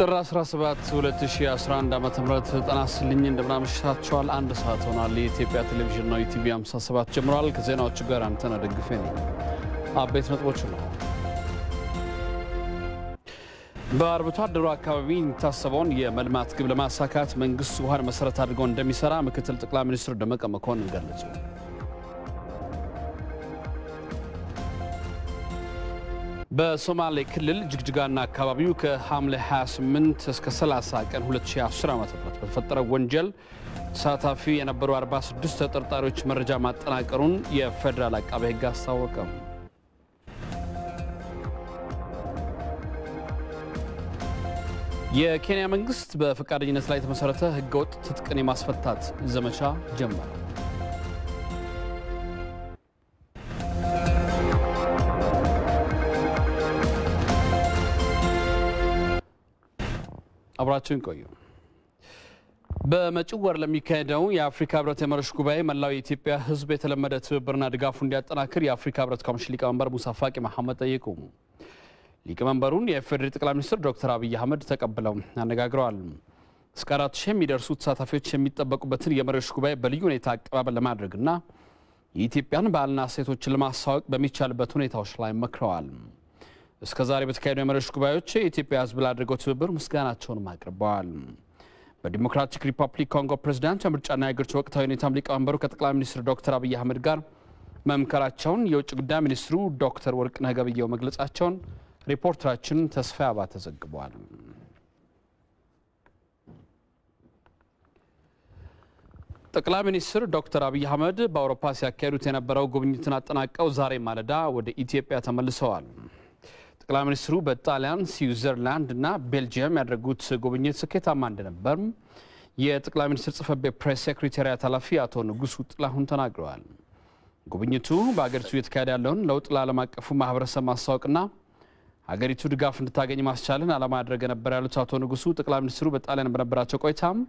ጥር 17 2011 ዓ ም ጤና ይስጥልኝ እንደምናመሻችኋል። አንድ ሰዓት ሆኗል። የኢትዮጵያ ቴሌቪዥን ነው። ኢቲቪ 57 ጀምሯል። ከዜናዎቹ ጋር አንተነህ ደግፌ ነኝ። አበይት ነጥቦች ነው። በአርብቶ አደሩ አካባቢ የሚታሰበውን የመልማት ግብ ለማሳካት መንግስት ውሃን መሰረት አድርገው እንደሚሰራ ምክትል ጠቅላይ ሚኒስትር ደመቀ መኮንን ገለጹ። በሶማሌ ክልል ጅግጅጋና አካባቢው ከሐምሌ 28 እስከ 30 ቀን 2010 ዓ ም በተፈጠረው ወንጀል ተሳታፊ የነበሩ 46 ተጠርጣሪዎች መረጃ ማጠናቀሩን የፌዴራል አቃቤ ሕግ አስታወቀ። የኬንያ መንግስት በፈቃደኝነት ላይ የተመሰረተ ህገወጥ ትጥቅን የማስፈታት ዘመቻ ጀመረ። አብራችሁን ቆዩ። በመጪው ወር ለሚካሄደው የአፍሪካ ህብረት የመሪዎች ጉባኤ መላው የኢትዮጵያ ህዝብ የተለመደ ትብብርና ድጋፉ እንዲያጠናክር የአፍሪካ ህብረት ኮሚሽን ሊቀመንበር ሙሳ ፋቂ መሐመድ ጠየቁ። ሊቀመንበሩን የኢፌዴሪ ጠቅላይ ሚኒስትር ዶክተር አብይ አህመድ ተቀብለው አነጋግረዋል። እስከ አራት ሺህ የሚደርሱ ተሳታፊዎች የሚጠበቁበትን የመሪዎች ጉባኤ በልዩ ሁኔታ አቀባበል ለማድረግና የኢትዮጵያን ባህልና እሴቶችን ለማስተዋወቅ በሚቻልበት ሁኔታዎች ላይ መክረዋል። እስከ ዛሬ በተካሄዱ የመሪዎች ጉባኤዎች የኢትዮጵያ ህዝብ ላደረገው ትብብር ምስጋናቸውንም አቅርበዋል። በዲሞክራቲክ ሪፐብሊክ ኮንጎ ፕሬዚዳንት የምርጫና የሀገሪቱ ወቅታዊ ሁኔታም ሊቀመንበሩ ከጠቅላይ ሚኒስትር ዶክተር አብይ አህመድ ጋር መምከራቸውን የውጭ ጉዳይ ሚኒስትሩ ዶክተር ወርቅነህ ገበየሁ መግለጻቸውን ሪፖርተራችን ተስፋ አባተ ዘግቧል። ጠቅላይ ሚኒስትር ዶክተር አብይ አህመድ በአውሮፓ ሲያካሄዱት የነበረው ጉብኝትን አጠናቀው ዛሬ ማለዳ ወደ ኢትዮጵያ ተመልሰዋል። ጠቅላይ ሚኒስትሩ በጣሊያን፣ ስዊዘርላንድ እና ቤልጅየም ያደረጉት ጉብኝት ስኬታማ እንደነበር የጠቅላይ ሚኒስትር ጽሕፈት ቤት ፕሬስ ሴክሬታሪያት ኃላፊ አቶ ንጉሱ ጥላሁን ተናግረዋል። ጉብኝቱ በሀገሪቱ እየተካሄደ ያለውን ለውጥ ለዓለም አቀፉ ማህበረሰብ ማስታወቅና ሀገሪቱ ድጋፍ እንድታገኝ ማስቻልን ዓላማ ያደረገ ነበር ያሉት አቶ ንጉሱ ጠቅላይ ሚኒስትሩ በጣሊያን በነበራቸው ቆይታም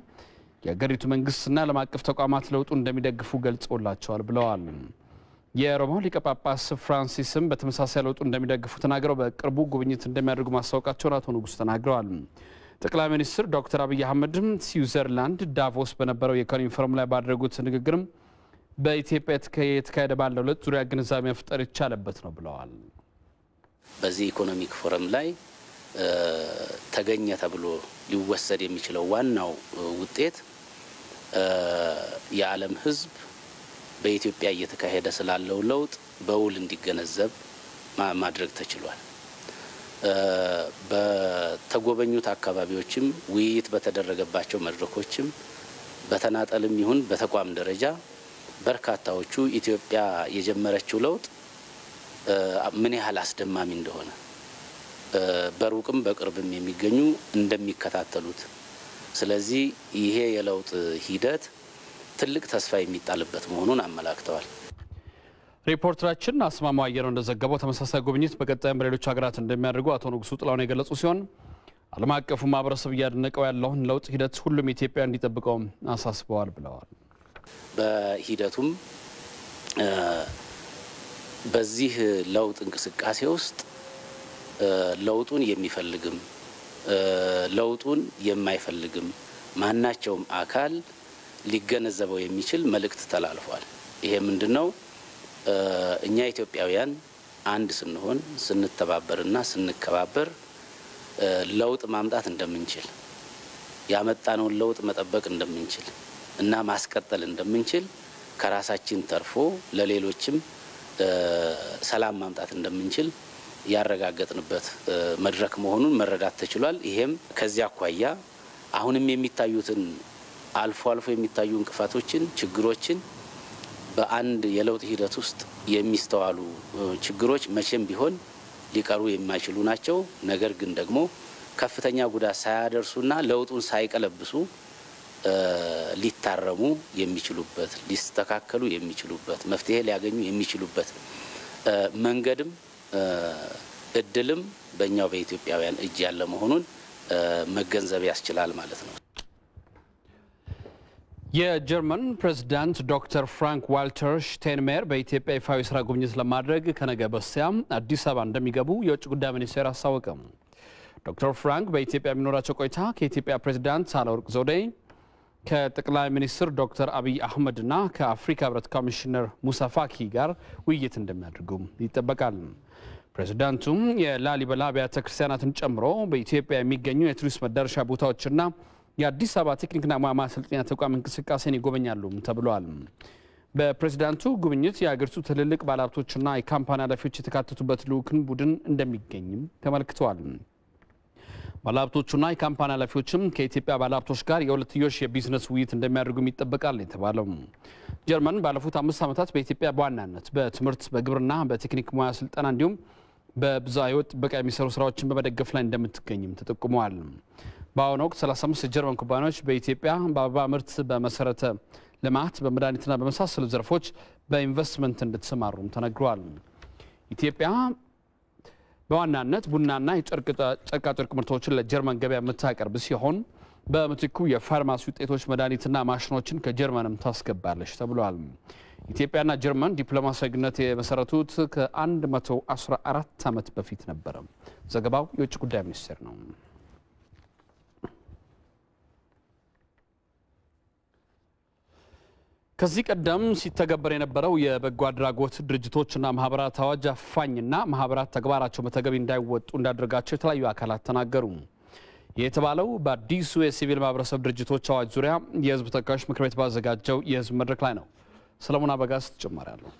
የሀገሪቱ መንግስትና ዓለም አቀፍ ተቋማት ለውጡ እንደሚደግፉ ገልጸውላቸዋል ብለዋል። የሮማው ሊቀ ጳጳስ ፍራንሲስም በተመሳሳይ ለውጡ እንደሚደግፉ ተናግረው በቅርቡ ጉብኝት እንደሚያደርጉ ማስታወቃቸውን አቶ ንጉሱ ተናግረዋል። ጠቅላይ ሚኒስትር ዶክተር አብይ አህመድም ስዊዘርላንድ ዳቮስ በነበረው የኢኮኖሚ ፎረም ላይ ባደረጉት ንግግርም በኢትዮጵያ እየተካሄደ ባለው ለውጥ ዙሪያ ግንዛቤ መፍጠር የተቻለበት ነው ብለዋል። በዚህ economic forum ላይ ተገኘ ተብሎ ሊወሰድ የሚችለው ዋናው ውጤት የዓለም ሕዝብ በኢትዮጵያ እየተካሄደ ስላለው ለውጥ በውል እንዲገነዘብ ማድረግ ተችሏል። በተጎበኙት አካባቢዎችም ውይይት በተደረገባቸው መድረኮችም በተናጠልም ይሁን በተቋም ደረጃ በርካታዎቹ ኢትዮጵያ የጀመረችው ለውጥ ምን ያህል አስደማሚ እንደሆነ በሩቅም በቅርብም የሚገኙ እንደሚከታተሉት፣ ስለዚህ ይሄ የለውጥ ሂደት ትልቅ ተስፋ የሚጣልበት መሆኑን አመላክተዋል። ሪፖርተራችን አስማማው አየነው እንደዘገበው ተመሳሳይ ጉብኝት በቀጣይም በሌሎች ሀገራት እንደሚያደርጉ አቶ ንጉሱ ጥላሁን የገለጹ ሲሆን ዓለም አቀፉ ማህበረሰብ እያደነቀው ያለውን ለውጥ ሂደት ሁሉም ኢትዮጵያ እንዲጠብቀውም አሳስበዋል ብለዋል። በሂደቱም በዚህ ለውጥ እንቅስቃሴ ውስጥ ለውጡን የሚፈልግም ለውጡን የማይፈልግም ማናቸውም አካል ሊገነዘበው የሚችል መልእክት ተላልፏል። ይሄ ምንድን ነው? እኛ ኢትዮጵያውያን አንድ ስንሆን ስንተባበርና ስንከባበር ለውጥ ማምጣት እንደምንችል ያመጣነውን ለውጥ መጠበቅ እንደምንችል እና ማስቀጠል እንደምንችል ከራሳችን ተርፎ ለሌሎችም ሰላም ማምጣት እንደምንችል ያረጋገጥንበት መድረክ መሆኑን መረዳት ተችሏል። ይሄም ከዚያ አኳያ አሁንም የሚታዩትን አልፎ አልፎ የሚታዩ እንቅፋቶችን፣ ችግሮችን በአንድ የለውጥ ሂደት ውስጥ የሚስተዋሉ ችግሮች መቼም ቢሆን ሊቀሩ የማይችሉ ናቸው። ነገር ግን ደግሞ ከፍተኛ ጉዳት ሳያደርሱና ለውጡን ሳይቀለብሱ ሊታረሙ የሚችሉበት ሊስተካከሉ የሚችሉበት መፍትሄ ሊያገኙ የሚችሉበት መንገድም እድልም በእኛው በኢትዮጵያውያን እጅ ያለ መሆኑን መገንዘብ ያስችላል ማለት ነው። የጀርመን ፕሬዝዳንት ዶክተር ፍራንክ ዋልተር ሽቴንሜር በኢትዮጵያ ይፋዊ ስራ ጉብኝት ለማድረግ ከነገ በስቲያም አዲስ አበባ እንደሚገቡ የውጭ ጉዳይ ሚኒስቴር አስታወቀም። ዶክተር ፍራንክ በኢትዮጵያ የሚኖራቸው ቆይታ ከኢትዮጵያ ፕሬዚዳንት ሳህለወርቅ ዘውዴ ከጠቅላይ ሚኒስትር ዶክተር አብይ አህመድና ከአፍሪካ ህብረት ኮሚሽነር ሙሳ ፋኪ ጋር ውይይት እንደሚያደርጉም ይጠበቃል። ፕሬዚዳንቱም የላሊበላ አብያተ ክርስቲያናትን ጨምሮ በኢትዮጵያ የሚገኙ የቱሪስት መዳረሻ ቦታዎችና የአዲስ አበባ ቴክኒክና ሙያ ማሰልጠኛ ተቋም እንቅስቃሴን ይጎበኛሉም ተብሏል። በፕሬዚዳንቱ ጉብኝት የአገሪቱ ትልልቅ ባለሀብቶችና የ company ኃላፊዎች የተካተቱበት ልዑካን ቡድን እንደሚገኝም ተመልክተዋል። ባለሀብቶቹና የ company ኃላፊዎችም ከኢትዮጵያ ባለሀብቶች ጋር የሁለትዮሽ የቢዝነስ ውይይት እንደሚያደርጉም ይጠበቃል የተባለው ጀርመን ባለፉት አምስት ዓመታት በኢትዮጵያ በዋናነት በትምህርት፣ በግብርና፣ በቴክኒክ ሙያ ስልጠና እንዲሁም በብዝሃ ሕይወት ጥበቃ የሚሰሩ ስራዎችን በመደገፍ ላይ እንደምትገኝም ተጠቁመዋል። በአሁኑ ወቅት 35 የጀርመን ኩባንያዎች በኢትዮጵያ በአበባ ምርት፣ በመሰረተ ልማት፣ በመድኃኒትና በመሳሰሉ ዘርፎች በኢንቨስትመንት እንደተሰማሩም ተነግሯል። ኢትዮጵያ በዋናነት ቡናና የጨርቃጨርቅ ምርቶችን ለጀርመን ገበያ የምታቀርብ ሲሆን በምትኩ የፋርማሲ ውጤቶች፣ መድኃኒትና ማሽኖችን ከጀርመንም ታስገባለች ተብሏል። ኢትዮጵያና ጀርመን ዲፕሎማሲያዊ ግንኙነት የመሰረቱት ከ114 ዓመት በፊት ነበረ። ዘገባው የውጭ ጉዳይ ሚኒስቴር ነው። ከዚህ ቀደም ሲተገበር የነበረው የበጎ አድራጎት ድርጅቶችና ማህበራት አዋጅ አፋኝና ማህበራት ተግባራቸው በተገቢ እንዳይወጡ እንዳደረጋቸው የተለያዩ አካላት ተናገሩ። የተባለው በአዲሱ የሲቪል ማህበረሰብ ድርጅቶች አዋጅ ዙሪያ የህዝብ ተወካዮች ምክር ቤት ባዘጋጀው የህዝብ መድረክ ላይ ነው። ሰለሞን አበጋዝ ተጨማሪ አለው።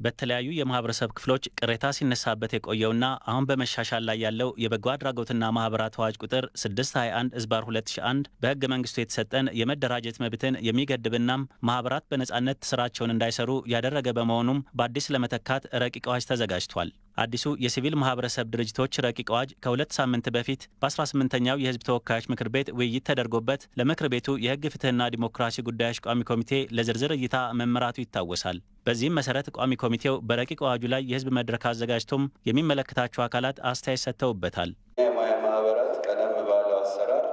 በተለያዩ የማህበረሰብ ክፍሎች ቅሬታ ሲነሳበት የቆየውና አሁን በመሻሻል ላይ ያለው የበጎ አድራጎትና ማህበራት አዋጅ ቁጥር 621 እዝባር 2001 በህገ መንግስቱ የተሰጠን የመደራጀት መብትን የሚገድብናም ማህበራት በነጻነት ስራቸውን እንዳይሰሩ ያደረገ በመሆኑም በአዲስ ለመተካት ረቂቅ አዋጅ ተዘጋጅቷል። አዲሱ የሲቪል ማህበረሰብ ድርጅቶች ረቂቅ አዋጅ ከሁለት ሳምንት በፊት በ18ኛው የህዝብ ተወካዮች ምክር ቤት ውይይት ተደርጎበት ለምክር ቤቱ የህግ ፍትህና ዲሞክራሲ ጉዳዮች ቋሚ ኮሚቴ ለዝርዝር እይታ መመራቱ ይታወሳል። በዚህም መሰረት ቋሚ ኮሚቴው በረቂቅ አዋጁ ላይ የህዝብ መድረክ አዘጋጅቶም የሚመለከታቸው አካላት አስተያየት ሰጥተውበታል። የሙያ ማህበራት ቀደም ባለው አሰራር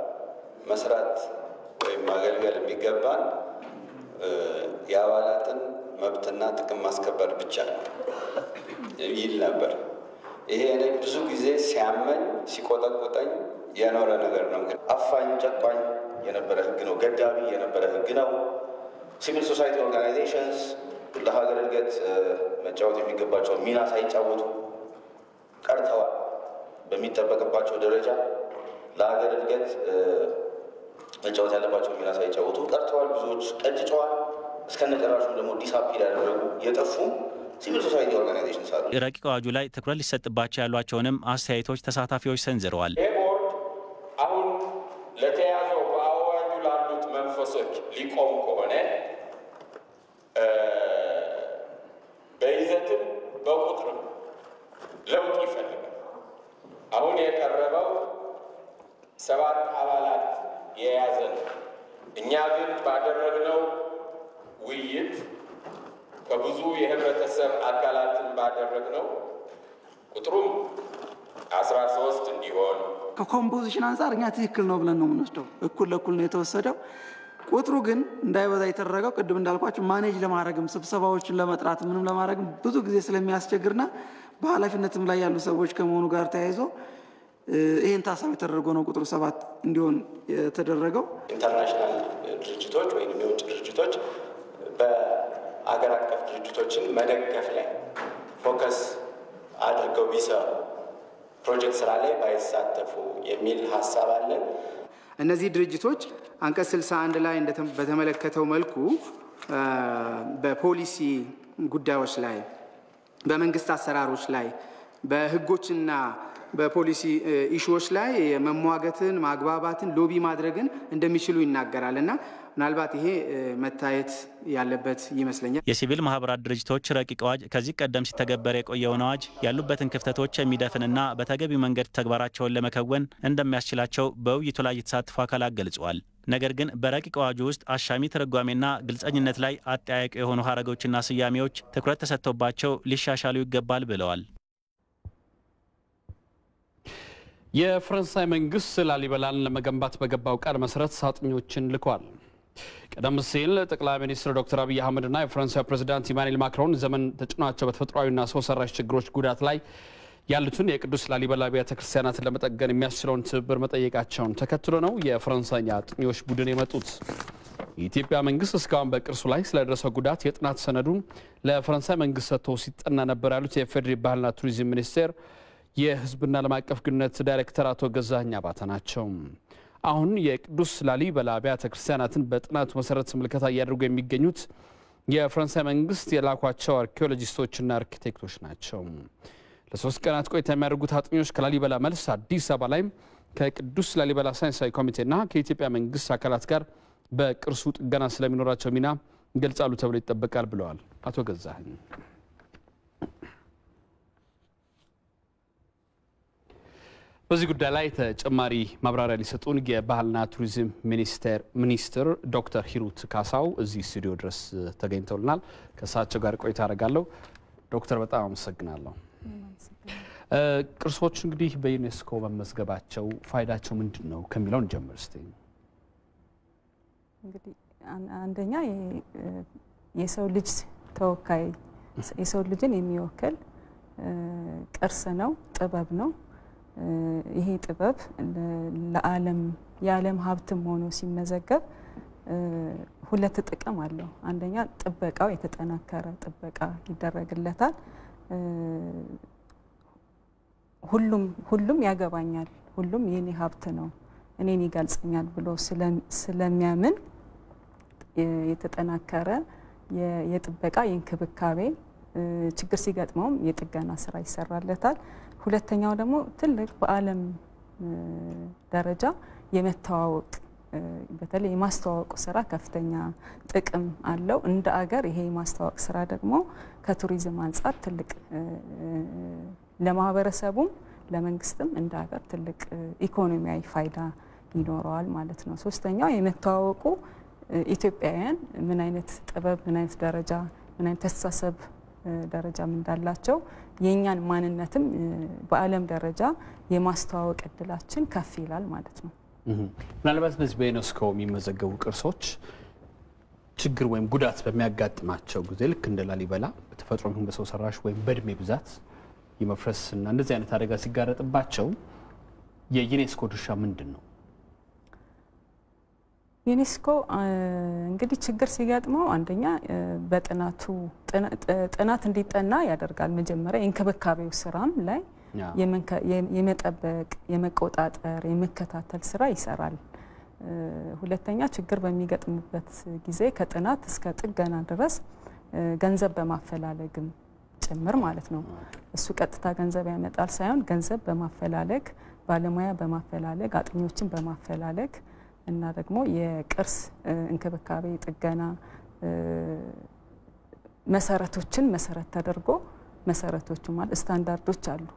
መስራት ወይም ማገልገል የሚገባን የአባላትን መብትና ጥቅም ማስከበር ብቻ ነው ይል ነበር። ይሄ እኔ ብዙ ጊዜ ሲያመኝ ሲቆጠቁጠኝ የኖረ ነገር ነው። አፋኝ ጨቋኝ የነበረ ህግ ነው። ገዳቢ የነበረ ህግ ነው። civil society organizations ለሀገር እድገት መጫወት የሚገባቸውን ሚና ሳይጫወቱ ቀርተዋል። በሚጠበቅባቸው ደረጃ ለሀገር እድገት መጫወት ያለባቸውን ሚና ሳይጫወቱ ቀርተዋል። ብዙዎች ቀጭጨዋል። እስከነጨራሹም ደግሞ disappear ያደረጉ የጠፉ civil society organizations አሉ። ረቂቅ አዋጁ ላይ ትኩረት ሊሰጥባቸው ያሏቸውንም አስተያየቶች ተሳታፊዎች ሰንዝረዋል። ይህ ቦርድ አሁን ለተያዘው በአዋጁ ላሉት መንፈሶች ሊቆም ከሆነ በይዘትም በቁጥርም ለውጥ ይፈልጋል። አሁን የቀረበው ሰባት አባላት የያዘ ነው። እኛ ግን ባደረግነው ውይይት ከብዙ የህብረተሰብ አካላትን ባደረግነው ቁጥሩም አስራ ሶስት እንዲሆን ከ composition አንጻር እኛ ትክክል ነው ብለን ነው የምንወስደው። እኩል ለእኩል ነው የተወሰደው። ቁጥሩ ግን እንዳይበዛ የተደረገው ቅድም እንዳልኳቸው manage ለማድረግም ስብሰባዎችን ለመጥራት ምንም ለማድረግም ብዙ ጊዜ ስለሚያስቸግርና በኃላፊነትም ላይ ያሉ ሰዎች ከመሆኑ ጋር ተያይዞ ይህን ታሳቢ ተደርጎ ነው ቁጥሩ ሰባት እንዲሆን የተደረገው። international ድርጅቶች ወይም የውጭ ድርጅቶች በአገር አቀፍ ድርጅቶችን መደገፍ ላይ focus አድርገው ቢሰሩ ፕሮጀክት ስራ ላይ ባይሳተፉ የሚል ሀሳብ አለን። እነዚህ ድርጅቶች አንቀጽ 61 ላይ በተመለከተው መልኩ በፖሊሲ ጉዳዮች ላይ፣ በመንግስት አሰራሮች ላይ፣ በህጎችና በፖሊሲ ኢሹዎች ላይ መሟገትን፣ ማግባባትን፣ ሎቢ ማድረግን እንደሚችሉ ይናገራል እና ምናልባት ይሄ መታየት ያለበት ይመስለኛል። የሲቪል ማህበራት ድርጅቶች ረቂቅ አዋጅ ከዚህ ቀደም ሲተገበር የቆየውን አዋጅ ያሉበትን ክፍተቶች የሚደፍንና በተገቢው መንገድ ተግባራቸውን ለመከወን እንደሚያስችላቸው በውይይቱ ላይ የተሳተፉ አካላት ገልጸዋል። ነገር ግን በረቂቅ አዋጁ ውስጥ አሻሚ ትርጓሜና ግልጸኝነት ላይ አጠያያቂ የሆኑ ሀረጎችና ስያሜዎች ትኩረት ተሰጥቶባቸው ሊሻሻሉ ይገባል ብለዋል። የፈረንሳይ መንግስት ላሊበላን ለመገንባት በገባው ቃል መሰረት ሳጥኞችን ልኳል። ቀደም ሲል ጠቅላይ ሚኒስትር ዶክተር አብይ አህመድና የፈረንሳይ ፕሬዚዳንት ኢማኑኤል ማክሮን ዘመን ተጭኗቸው በተፈጥሯዊና ሰው ሰራሽ ችግሮች ጉዳት ላይ ያሉትን የቅዱስ ላሊበላ አብያተ ክርስቲያናትን ለመጠገን የሚያስችለውን ትብብር መጠየቃቸውን ተከትሎ ነው የፈረንሳይኛ አጥኚዎች ቡድን የመጡት። የኢትዮጵያ መንግስት እስካሁን በቅርሱ ላይ ስለደረሰው ጉዳት የጥናት ሰነዱን ለፈረንሳይ መንግስት ሰጥቶ ሲጠና ነበር ያሉት የፌዴሪ ባህልና ቱሪዝም ሚኒስቴር የህዝብና ዓለም አቀፍ ግንኙነት ዳይሬክተር አቶ ገዛኸኝ አባተ ናቸው። አሁን የቅዱስ ላሊበላ አብያተ ክርስቲያናትን በጥናቱ መሰረት ምልከታ እያደረጉ የሚገኙት የፈረንሳይ መንግስት የላኳቸው አርኪኦሎጂስቶችና አርኪቴክቶች ናቸው። ለሶስት ቀናት ቆይታ የሚያደርጉት አጥኚዎች ከላሊበላ መልስ አዲስ አበባ ላይ ከቅዱስ ላሊበላ ሳይንሳዊ ኮሚቴና ከኢትዮጵያ መንግስት አካላት ጋር በቅርሱ ጥገና ስለሚኖራቸው ሚና ይገልጻሉ ተብሎ ይጠበቃል ብለዋል አቶ ገዛኸኝ። በዚህ ጉዳይ ላይ ተጨማሪ ማብራሪያ ሊሰጡን የባህልና ቱሪዝም ሚኒስቴር ሚኒስትር ዶክተር ሂሩት ካሳው እዚህ ስቱዲዮ ድረስ ተገኝተውልናል። ከእሳቸው ጋር ቆይታ አደርጋለሁ። ዶክተር በጣም አመሰግናለሁ። ቅርሶች እንግዲህ በዩኔስኮ መመዝገባቸው ፋይዳቸው ምንድን ነው ከሚለው እንጀምር እስቲ። እንግዲህ አንደኛ የሰው ልጅ ተወካይ የሰው ልጅን የሚወክል ቅርስ ነው፣ ጥበብ ነው። ይሄ ጥበብ ለዓለም የዓለም ሀብትም ሆኖ ሲመዘገብ ሁለት ጥቅም አለው። አንደኛ ጥበቃው የተጠናከረ ጥበቃ ይደረግለታል። ሁሉም ሁሉም ያገባኛል፣ ሁሉም የኔ ሀብት ነው፣ እኔን ይገልጸኛል ብሎ ስለሚያምን የተጠናከረ የጥበቃ የእንክብካቤ ችግር ሲገጥመውም የጥገና ስራ ይሰራለታል። ሁለተኛው ደግሞ ትልቅ በዓለም ደረጃ የመተዋወቅ በተለይ የማስተዋወቁ ስራ ከፍተኛ ጥቅም አለው። እንደ አገር ይሄ የማስተዋወቅ ስራ ደግሞ ከቱሪዝም አንጻር ትልቅ ለማህበረሰቡም ለመንግስትም እንደ ሀገር ትልቅ ኢኮኖሚያዊ ፋይዳ ይኖረዋል ማለት ነው። ሶስተኛው የመተዋወቁ ኢትዮጵያውያን ምን አይነት ጥበብ፣ ምን አይነት ደረጃ፣ ምን አይነት ተስተሳሰብ ደረጃም እንዳላቸው የእኛን ማንነትም በዓለም ደረጃ የማስተዋወቅ እድላችን ከፍ ይላል ማለት ነው። ምናልባት በዚህ በዩኔስኮ የሚመዘገቡ ቅርሶች ችግር ወይም ጉዳት በሚያጋጥማቸው ጊዜ ልክ እንደ ላሊበላ በተፈጥሮ ይሁን በሰው ሰራሽ ወይም በእድሜ ብዛት የመፍረስ እና እንደዚህ አይነት አደጋ ሲጋረጥባቸው የዩኔስኮ ድርሻ ምንድን ነው? ዩኔስኮ እንግዲህ ችግር ሲገጥመው አንደኛ በጥናቱ ጥናት እንዲጠና ያደርጋል። መጀመሪያ የእንክብካቤው ስራም ላይ የመጠበቅ፣ የመቆጣጠር፣ የመከታተል ስራ ይሰራል። ሁለተኛ ችግር በሚገጥምበት ጊዜ ከጥናት እስከ ጥገና ድረስ ገንዘብ በማፈላለግም ጭምር ማለት ነው። እሱ ቀጥታ ገንዘብ ያመጣል ሳይሆን ገንዘብ በማፈላለግ ባለሙያ በማፈላለግ አጥኚዎችን በማፈላለግ እና ደግሞ የቅርስ እንክብካቤ ጥገና መሰረቶችን መሰረት ተደርጎ መሰረቶቹ ማለት ስታንዳርዶች አሉ።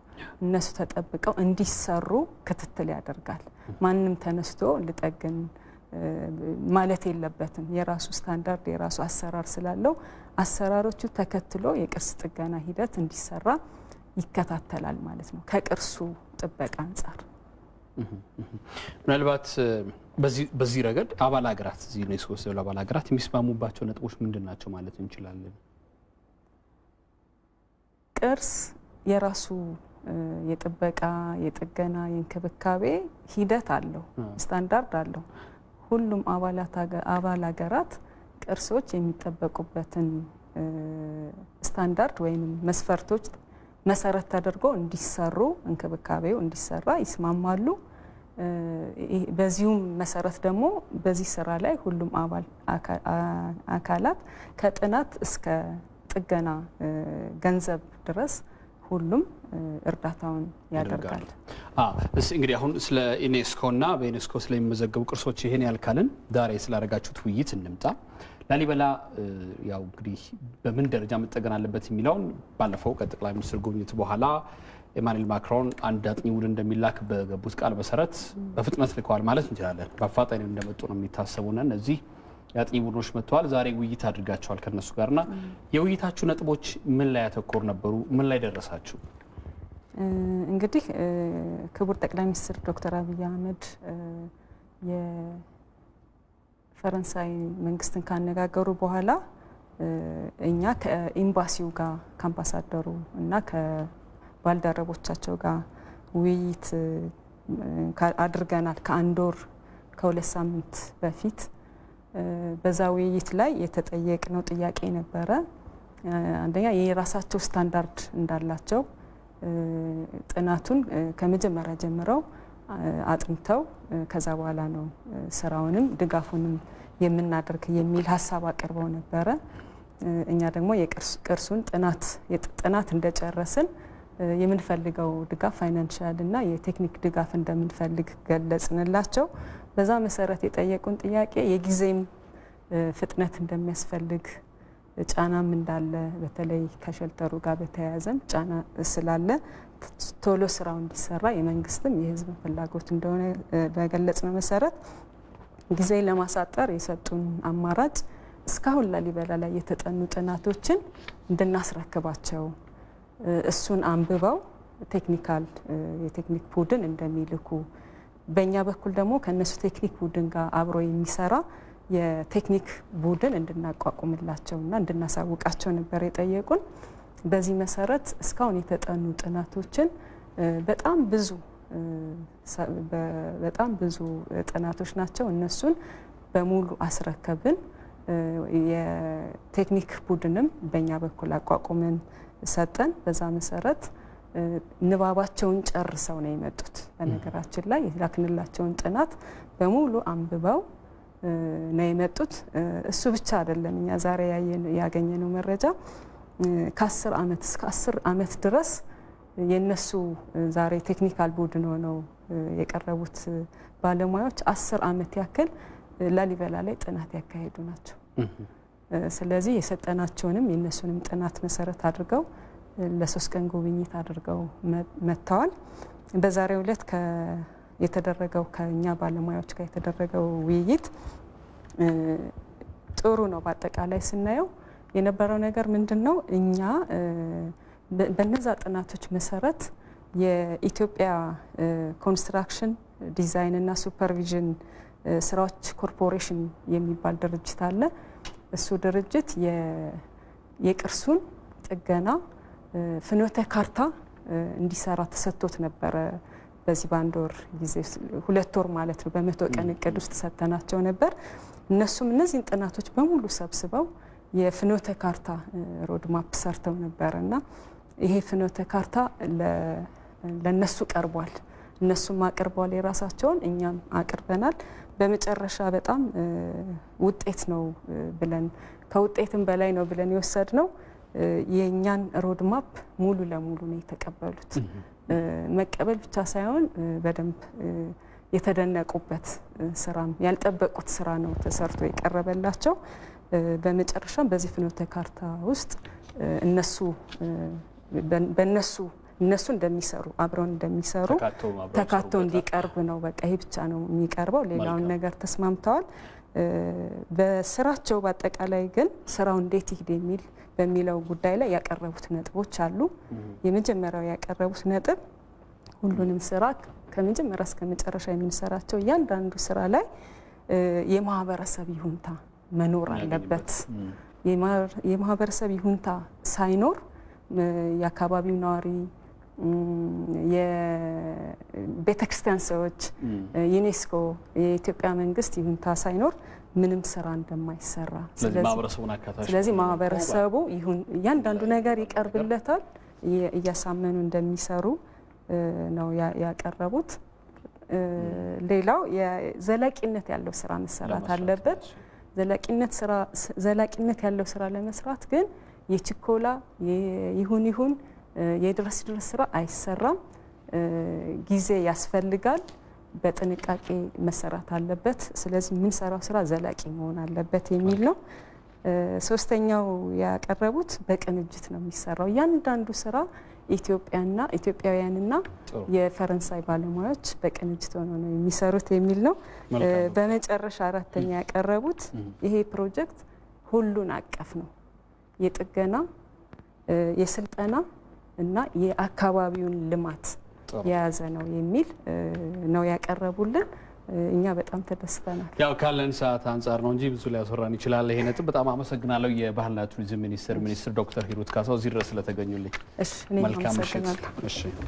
እነሱ ተጠብቀው እንዲሰሩ ክትትል ያደርጋል። ማንም ተነስቶ ልጠግን ማለት የለበትም። የራሱ ስታንዳርድ የራሱ አሰራር ስላለው አሰራሮቹ ተከትሎ የቅርስ ጥገና ሂደት እንዲሰራ ይከታተላል ማለት ነው ከቅርሱ ጥበቃ አንጻር። ምናልባት በዚህ ረገድ አባል ሀገራት እዚህ ዩኔስኮ ያሉ አባል ሀገራት የሚስማሙባቸው ነጥቦች ምንድን ናቸው ማለት እንችላለን? ቅርስ የራሱ የጥበቃ የጥገና የእንክብካቤ ሂደት አለው፣ ስታንዳርድ አለው። ሁሉም አባል ሀገራት ቅርሶች የሚጠበቁበትን ስታንዳርድ ወይም መስፈርቶች መሰረት ተደርጎ እንዲሰሩ እንክብካቤው እንዲሰራ ይስማማሉ። በዚሁም መሰረት ደግሞ በዚህ ስራ ላይ ሁሉም አባል አካላት ከጥናት እስከ ጥገና ገንዘብ ድረስ ሁሉም እርዳታውን ያደርጋል። እንግዲህ አሁን ስለ ዩኔስኮ እና በዩኔስኮ ስለሚመዘገቡ ቅርሶች ይሄን ያልካልን ዛሬ ስላደረጋችሁት ውይይት እንምጣ። ላሊበላ ያው እንግዲህ በምን ደረጃ መጠገን አለበት የሚለውን ባለፈው ከጠቅላይ ሚኒስትር ጉብኝት በኋላ ኤማኑኤል ማክሮን አንድ አጥኚ ቡድን እንደሚላክ በገቡት ቃል መሰረት በፍጥነት ልከዋል ማለት እንችላለን። በአፋጣኝ እንደመጡ ነው የሚታሰቡና እነዚህ የአጥኚ ቡድኖች መጥተዋል። ዛሬ ውይይት አድርጋቸዋል ከነሱ ጋርና የውይይታችሁ ነጥቦች ምን ላይ ያተኮር ነበሩ? ምን ላይ ደረሳችሁ? እንግዲህ ክቡር ጠቅላይ ሚኒስትር ዶክተር አብይ አህመድ የፈረንሳይ መንግስትን ካነጋገሩ በኋላ እኛ ከኤምባሲው ጋር ከአምባሳደሩ እና ባልደረቦቻቸው ጋር ውይይት አድርገናል ከአንድ ወር ከሁለት ሳምንት በፊት። በዛ ውይይት ላይ የተጠየቅነው ጥያቄ ነበረ። አንደኛ የራሳቸው ስታንዳርድ እንዳላቸው ጥናቱን ከመጀመሪያ ጀምረው አጥንተው ከዛ በኋላ ነው ስራውንም ድጋፉንም የምናደርግ የሚል ሀሳብ አቅርበው ነበረ። እኛ ደግሞ የቅርሱን ጥናት ጥናት እንደጨረስን የምንፈልገው ድጋፍ financial እና የቴክኒክ ድጋፍ እንደምንፈልግ ገለጽንላቸው። በዛ መሰረት የጠየቁን ጥያቄ የጊዜም ፍጥነት እንደሚያስፈልግ ጫናም እንዳለ በተለይ ከ shelter ኡ ጋር በተያያዘም ጫና ስላለ ቶሎ ስራው እንዲሰራ የመንግስትም የህዝብ ፍላጎት እንደሆነ በገለጽነው መሰረት ጊዜ ለማሳጠር የሰጡን አማራጭ እስካሁን ላሊበላ ላይ የተጠኑ ጥናቶችን እንድናስረክባቸው እሱን አንብበው technical የቴክኒክ ቡድን እንደሚልኩ በእኛ በኩል ደግሞ ከእነሱ ቴክኒክ ቡድን ጋር አብሮ የሚሰራ የቴክኒክ ቡድን እንድናቋቁምላቸውና እንድናሳውቃቸው ነበር የጠየቁን። በዚህ መሰረት እስካሁን የተጠኑ ጥናቶችን በጣም ብዙ በጣም ብዙ ጥናቶች ናቸው። እነሱን በሙሉ አስረከብን። የቴክኒክ ቡድንም በእኛ በኩል አቋቁመን ሰጠን። በዛ መሰረት ንባባቸውን ጨርሰው ነው የመጡት። በነገራችን ላይ የላክንላቸውን ጥናት በሙሉ አንብበው ነው የመጡት። እሱ ብቻ አይደለም። እኛ ዛሬ ያገኘነው መረጃ ከአስር ዓመት እስከ አስር ዓመት ድረስ የነሱ ዛሬ technical ቡድን ሆነው የቀረቡት ባለሙያዎች አስር ዓመት ያክል ላሊበላ ላይ ጥናት ያካሄዱ ናቸው። ስለዚህ የሰጠናቸውንም የእነሱንም ጥናት መሰረት አድርገው ለሶስት ቀን ጉብኝት አድርገው መጥተዋል። በዛሬው ዕለት የተደረገው ከእኛ ባለሙያዎች ጋር የተደረገው ውይይት ጥሩ ነው። በአጠቃላይ ስናየው የነበረው ነገር ምንድን ነው? እኛ በነዛ ጥናቶች መሰረት የኢትዮጵያ ኮንስትራክሽን ዲዛይን እና ሱፐርቪዥን ስራዎች ኮርፖሬሽን የሚባል ድርጅት አለ። እሱ ድርጅት የቅርሱን ጥገና ፍኖተ ካርታ እንዲሰራ ተሰጥቶት ነበረ። በዚህ በአንድ ወር ጊዜ ሁለት ወር ማለት ነው፣ በመቶ ቀን እቅድ ውስጥ ሰጥተናቸው ነበር። እነሱም እነዚህን ጥናቶች በሙሉ ሰብስበው የፍኖተ ካርታ ሮድማፕ ሰርተው ነበር እና ይሄ ፍኖተ ካርታ ለነሱ ቀርቧል። እነሱም አቅርበዋል የራሳቸውን፣ እኛም አቅርበናል። በመጨረሻ በጣም ውጤት ነው ብለን ከውጤትም በላይ ነው ብለን የወሰድ ነው የእኛን ሮድማፕ ሙሉ ለሙሉ ነው የተቀበሉት። መቀበል ብቻ ሳይሆን በደንብ የተደነቁበት ስራም ያልጠበቁት ስራ ነው ተሰርቶ የቀረበላቸው። በመጨረሻም በዚህ ፍኖተ ካርታ ውስጥ እነሱ በእነሱ እነሱ እንደሚሰሩ አብረውን እንደሚሰሩ ተካቶ እንዲቀርብ ነው። በቃ ይሄ ብቻ ነው የሚቀርበው። ሌላውን ነገር ተስማምተዋል። በስራቸው በአጠቃላይ ግን ስራው እንዴት ይሄድ የሚል በሚለው ጉዳይ ላይ ያቀረቡት ነጥቦች አሉ። የመጀመሪያው ያቀረቡት ነጥብ ሁሉንም ስራ ከመጀመሪያ እስከ መጨረሻ የምንሰራቸው እያንዳንዱ ስራ ላይ የማህበረሰብ ይሁንታ መኖር አለበት። የማህበረሰብ ይሁንታ ሳይኖር የአካባቢው ነዋሪ፣ የቤተ ክርስቲያን ሰዎች፣ ዩኔስኮ፣ የኢትዮጵያ መንግስት ይሁንታ ሳይኖር ምንም ስራ እንደማይሰራ ስለዚህ ማህበረሰቡ እያንዳንዱ ነገር ይቀርብለታል እያሳመኑ እንደሚሰሩ ነው ያቀረቡት። ሌላው ዘላቂነት ያለው ስራ መሰራት አለበት። ዘላቂነት ያለው ስራ ለመስራት ግን የችኮላ ይሁን ይሁን የድረስ ድረስ ስራ አይሰራም። ጊዜ ያስፈልጋል። በጥንቃቄ መሰራት አለበት። ስለዚህ የምንሰራው ስራ ዘላቂ መሆን አለበት የሚል ነው። ሶስተኛው ያቀረቡት በቅንጅት ነው የሚሰራው። እያንዳንዱ ስራ ኢትዮጵያና ኢትዮጵያውያንና የፈረንሳይ ባለሙያዎች በቅንጅት ሆነው ነው የሚሰሩት የሚል ነው። በመጨረሻ አራተኛ ያቀረቡት ይሄ ፕሮጀክት ሁሉን አቀፍ ነው፣ የጥገና የስልጠና እና የአካባቢውን ልማት የያዘ ነው የሚል ነው ያቀረቡልን። እኛ በጣም ተደስተናል። ያው ካለን ሰዓት አንጻር ነው እንጂ ብዙ ሊያስወራን ይችላል ይሄ ነጥብ። በጣም አመሰግናለሁ የባህልና ቱሪዝም ሚኒስቴር ሚኒስትር ዶክተር ሂሩት ካሳው እዚህ ድረስ ስለተገኙልኝ። መልካም ምሽት።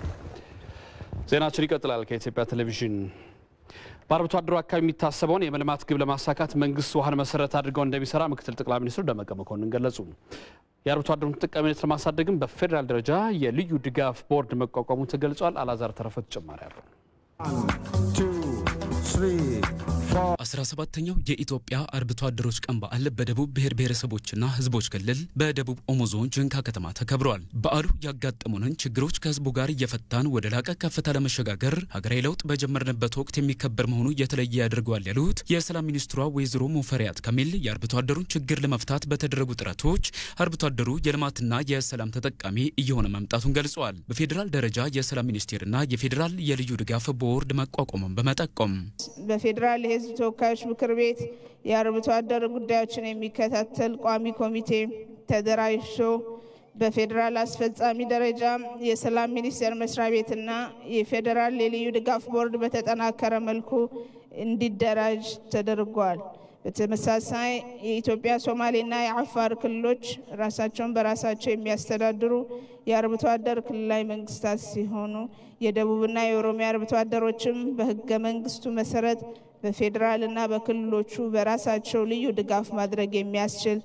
ዜናችን ይቀጥላል። ከኢትዮጵያ ቴሌቪዥን በአርብቶ አደሩ አካባቢ የሚታሰበውን የመልማት ግብ ለማሳካት መንግስት ውሃን መሰረት አድርገው እንደሚሰራ ምክትል ጠቅላይ ሚኒስትሩ ደመቀ መኮንን ገለጹ። የአርብቶ አደሩን ተጠቃሚነት ለማሳደግም በፌዴራል ደረጃ የልዩ ድጋፍ ቦርድ መቋቋሙ ተገልጿል። አላዛር ተረፈ ተጨማሪ አለው። አስራ ሰባተኛው የኢትዮጵያ አርብቶ አደሮች ቀን በዓል በደቡብ ብሔር ብሔረሰቦችና ሕዝቦች ክልል በደቡብ ኦሞ ዞን ጅንካ ከተማ ተከብረዋል። በዓሉ ያጋጠሙንን ችግሮች ከሕዝቡ ጋር እየፈታን ወደ ላቀ ከፍታ ለመሸጋገር ሀገራዊ ለውጥ በጀመርንበት ወቅት የሚከበር መሆኑ የተለየ ያደርገዋል ያሉት የሰላም ሚኒስትሯ ወይዘሮ ሙፈሪያት ካሚል የአርብቶ አደሩን ችግር ለመፍታት በተደረጉ ጥረቶች አርብቶ አደሩ የልማትና የሰላም ተጠቃሚ እየሆነ መምጣቱን ገልጸዋል። በፌዴራል ደረጃ የሰላም ሚኒስቴርና የፌዴራል የልዩ ድጋፍ ቦርድ መቋቋሙን በመጠቆም በፌዴራል የህዝብ ተወካዮች ምክር ቤት የአርብቶ አደር ጉዳዮችን የሚከታተል ቋሚ ኮሚቴ ተደራጅቶ በፌዴራል አስፈጻሚ ደረጃ የሰላም ሚኒስቴር መስሪያ ቤትና የፌዴራል የልዩ ድጋፍ ቦርድ በተጠናከረ መልኩ እንዲደራጅ ተደርጓል። በተመሳሳይ የኢትዮጵያ ሶማሌና የአፋር ክልሎች ራሳቸውን በራሳቸው የሚያስተዳድሩ የአርብቶ አደር ክልላዊ መንግስታት ሲሆኑ የደቡብና የኦሮሚያ አርብቶ አደሮችም በህገ መንግስቱ መሰረት በፌዴራልና በክልሎቹ በራሳቸው ልዩ ድጋፍ ማድረግ የሚያስችል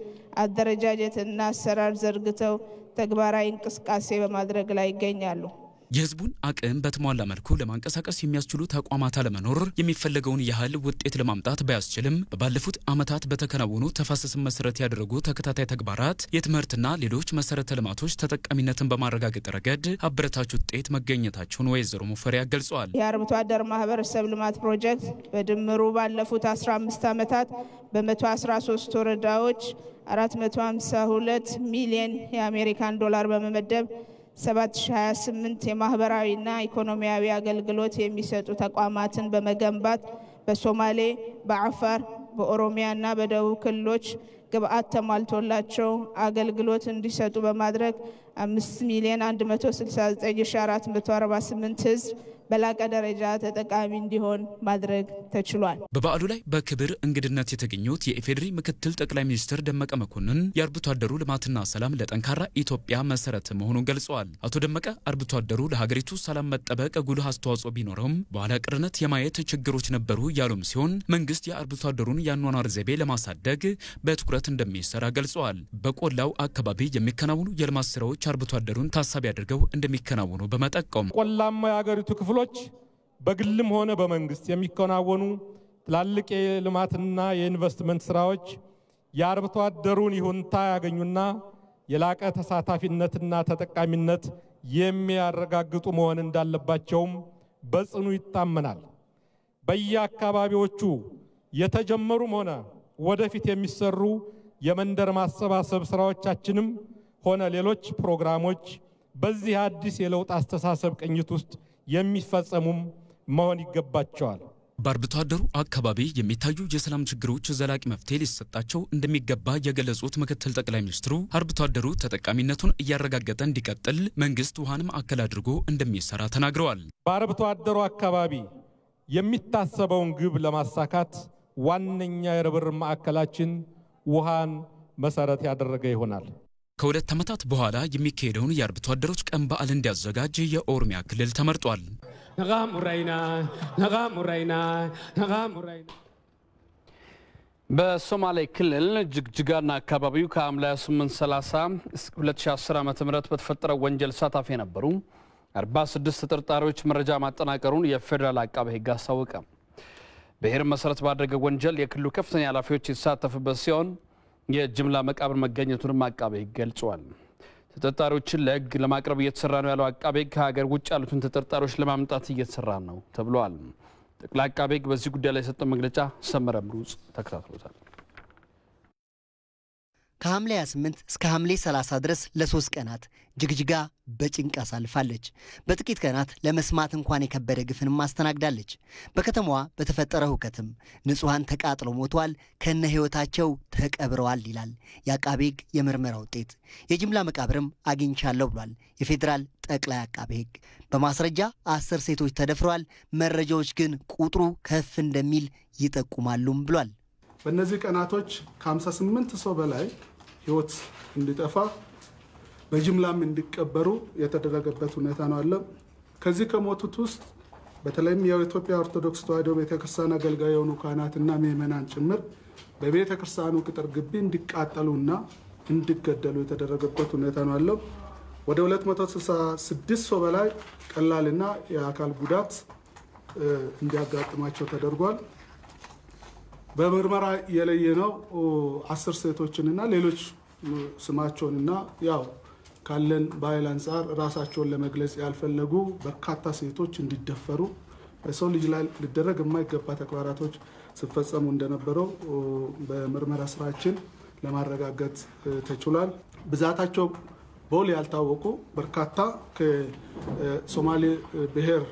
አደረጃጀትና አሰራር ዘርግተው ተግባራዊ እንቅስቃሴ በማድረግ ላይ ይገኛሉ። የህዝቡን አቅም በተሟላ መልኩ ለማንቀሳቀስ የሚያስችሉ ተቋማት አለመኖር የሚፈለገውን ያህል ውጤት ለማምጣት ባያስችልም ባለፉት ዓመታት በተከናወኑ ተፋሰስን መሰረት ያደረጉ ተከታታይ ተግባራት የትምህርትና ሌሎች መሰረተ ልማቶች ተጠቃሚነትን በማረጋገጥ ረገድ አበረታች ውጤት መገኘታቸውን ወይዘሮ ሙፈሪያ ገልጸዋል። የአርብቶ አደር ማህበረሰብ ልማት ፕሮጀክት በድምሩ ባለፉት 15 ዓመታት በ113 ወረዳዎች 452 ሚሊዮን የአሜሪካን ዶላር በመመደብ 7028 የማህበራዊና ኢኮኖሚያዊ አገልግሎት የሚሰጡ ተቋማትን በመገንባት በሶማሌ፣ በአፋር፣ በኦሮሚያና በደቡብ ክልሎች ግብአት ተሟልቶላቸው አገልግሎት እንዲሰጡ በማድረግ 5 ሚሊዮን 169448 ህዝብ በላቀ ደረጃ ተጠቃሚ እንዲሆን ማድረግ ተችሏል። በበዓሉ ላይ በክብር እንግድነት የተገኙት የኢፌዴሪ ምክትል ጠቅላይ ሚኒስትር ደመቀ መኮንን የአርብቶ አደሩ ልማትና ሰላም ለጠንካራ ኢትዮጵያ መሰረት መሆኑን ገልጸዋል። አቶ ደመቀ አርብቶ አደሩ ለሀገሪቱ ሰላም መጠበቅ ጉልህ አስተዋጽኦ ቢኖረውም በኋላ ቅርነት የማየት ችግሮች ነበሩ ያሉም ሲሆን መንግስት የአርብቶ አደሩን የአኗኗር ዘይቤ ለማሳደግ በትኩረት እንደሚሰራ ገልጸዋል። በቆላው አካባቢ የሚከናወኑ የልማት ስራዎች አርብቶ አደሩን ታሳቢ አድርገው እንደሚከናወኑ በመጠቆም ቆላማ የሀገሪቱ ክፍሎች በግልም ሆነ በመንግስት የሚከናወኑ ትላልቅ የልማትና የኢንቨስትመንት ስራዎች የአርብቶ አደሩን ይሁንታ ያገኙና የላቀ ተሳታፊነትና ተጠቃሚነት የሚያረጋግጡ መሆን እንዳለባቸውም በጽኑ ይታመናል። በየአካባቢዎቹ የተጀመሩም ሆነ ወደፊት የሚሰሩ የመንደር ማሰባሰብ ስራዎቻችንም ሆነ ሌሎች ፕሮግራሞች በዚህ አዲስ የለውጥ አስተሳሰብ ቅኝት ውስጥ የሚፈጸሙም መሆን ይገባቸዋል። በአርብቶ አደሩ አካባቢ የሚታዩ የሰላም ችግሮች ዘላቂ መፍትሄ ሊሰጣቸው እንደሚገባ የገለጹት ምክትል ጠቅላይ ሚኒስትሩ አርብቶ አደሩ ተጠቃሚነቱን እያረጋገጠ እንዲቀጥል መንግስት ውሃን ማዕከል አድርጎ እንደሚሰራ ተናግረዋል። በአርብቶ አደሩ አካባቢ የሚታሰበውን ግብ ለማሳካት ዋነኛ የርብርብ ማዕከላችን ውሃን መሰረት ያደረገ ይሆናል። ከሁለት ዓመታት በኋላ የሚካሄደውን የአርብቶ አደሮች ቀን በዓል እንዲያዘጋጅ የኦሮሚያ ክልል ተመርጧል። በሶማሌ ክልል ጅግጅጋና አካባቢው ከሐምሌ 2830 እስከ 2010 ዓ ም በተፈጠረው ወንጀል ተሳታፊ የነበሩ 46 ተጠርጣሪዎች መረጃ ማጠናቀሩን የፌዴራል አቃቤ ሕግ አስታወቀ። ብሔር መሰረት ባደረገ ወንጀል የክልሉ ከፍተኛ ኃላፊዎች የተሳተፉበት ሲሆን የጅምላ መቃብር መገኘቱንም አቃቤ ሕግ ገልጿል። ተጠርጣሪዎችን ለሕግ ለማቅረብ እየተሰራ ነው ያለው አቃቤ ሕግ ከሀገር ውጭ ያሉትን ተጠርጣሪዎች ለማምጣት እየተሰራ ነው ተብሏል። ጠቅላይ አቃቤ ሕግ በዚህ ጉዳይ ላይ የሰጠው መግለጫ ሰመረ ምሩጽ ተከታትሎታል። ከሐምሌ 28 እስከ ሐምሌ 30 ድረስ ለሶስት ቀናት ጅግጅጋ በጭንቅ አሳልፋለች። በጥቂት ቀናት ለመስማት እንኳን የከበደ ግፍንም አስተናግዳለች። በከተማዋ በተፈጠረ ሁከትም ንጹሐን ተቃጥለው ሞተዋል፣ ከነ ሕይወታቸው ተቀብረዋል ይላል የአቃቤ ሕግ የምርመራ ውጤት። የጅምላ መቃብርም አግኝቻለሁ ብሏል የፌዴራል ጠቅላይ አቃቤ ሕግ። በማስረጃ አስር ሴቶች ተደፍረዋል፣ መረጃዎች ግን ቁጥሩ ከፍ እንደሚል ይጠቁማሉም ብሏል። በእነዚህ ቀናቶች ከ58 ሰው በላይ ህይወት እንዲጠፋ በጅምላም እንዲቀበሩ የተደረገበት ሁኔታ ነው አለ። ከዚህ ከሞቱት ውስጥ በተለይም የኢትዮጵያ ኦርቶዶክስ ተዋሕዶ ቤተክርስቲያን አገልጋይ የሆኑ ካህናትና ምዕመናን ጭምር በቤተ ክርስቲያኑ ቅጥር ግቢ እንዲቃጠሉና እንዲገደሉ የተደረገበት ሁኔታ ነው አለው። ወደ 266 ሰው በላይ ቀላልና የአካል ጉዳት እንዲያጋጥማቸው ተደርጓል። በምርመራ የለየነው አስር ሴቶችንና ሌሎች ስማቸውንና ያው ካለን ባህል አንጻር ራሳቸውን ለመግለጽ ያልፈለጉ በርካታ ሴቶች እንዲደፈሩ በሰው ልጅ ላይ ሊደረግ የማይገባ ተግባራቶች ሲፈጸሙ እንደነበረው በምርመራ ስራችን ለማረጋገጥ ተችሏል። ብዛታቸው በውል ያልታወቁ በርካታ ከሶማሌ ብሔር